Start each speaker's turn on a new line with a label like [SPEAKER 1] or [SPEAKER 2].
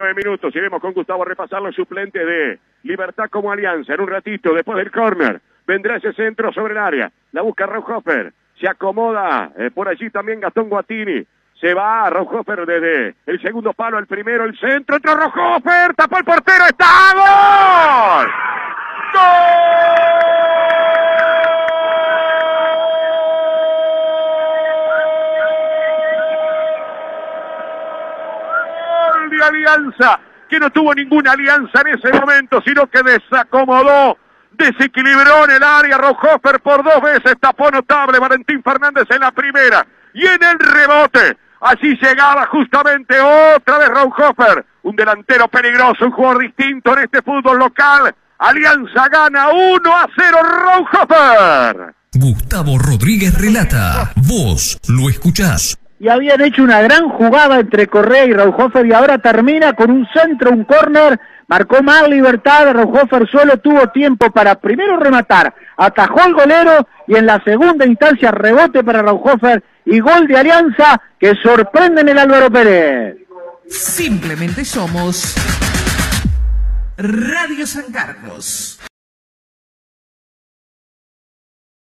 [SPEAKER 1] Nueve minutos, iremos con Gustavo a repasar los suplentes de Libertad como Alianza. En un ratito, después del córner, vendrá ese centro sobre el área. La busca Rauhofer, se acomoda eh, por allí también Gastón Guatini. Se va Rauhofer desde el segundo palo, el primero, el centro, entró Rauhofer, tapó el portero, está ¡Gol! Alianza, que no tuvo ninguna alianza en ese momento, sino que desacomodó, desequilibró en el área, Rojofer por dos veces, tapó notable Valentín Fernández en la primera, y en el rebote, allí llegaba justamente otra vez Rojofer, un delantero peligroso, un jugador distinto en este fútbol local, Alianza gana 1 a 0 Rojofer.
[SPEAKER 2] Gustavo Rodríguez relata, vos lo escuchás
[SPEAKER 3] y habían hecho una gran jugada entre Correa y Rauhofer y ahora termina con un centro, un córner, marcó más libertad, Rauhofer solo tuvo tiempo para primero rematar, atajó el golero y en la segunda instancia rebote para Rauhofer y gol de Alianza que sorprende en el Álvaro Pérez.
[SPEAKER 2] Simplemente somos Radio San Carlos.